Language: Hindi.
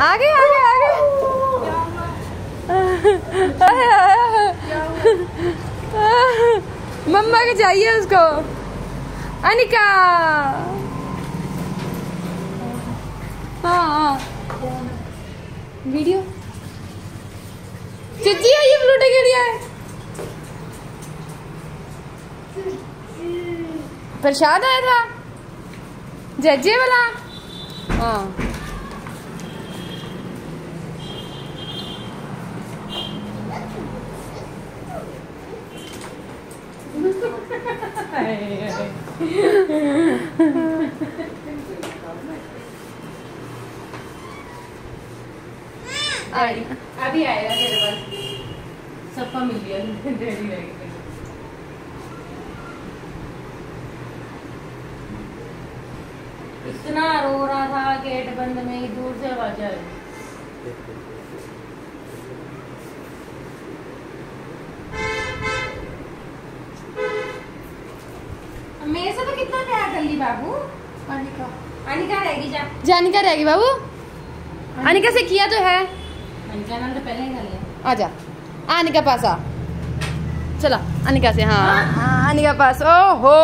आगे आगे आगे। मम्मा के चाहिए उसको। अनिका। हाँ हाँ। वीडियो। चिज्जी है ये फ्लूटे के लिए प्रसाद आया था। जज्जे वाला। हाँ। अभी आएगा तेरे पास। सबका मिल गया रेडी रहेगी इतना रो रहा था, गेट बंद में दूर से आवाज़ आई मेरे से तो कितना प्यार कर ली बाबू? अनिका। अनिका रहेगी जा। जानिका रहेगी बाबू। अनिका से किया तो है। अनिका नाम तो पहले ही कर लिया। आजा अनिका पास आ। चला अनिका से हाँ। हाँ, अनिका पास। ओहो।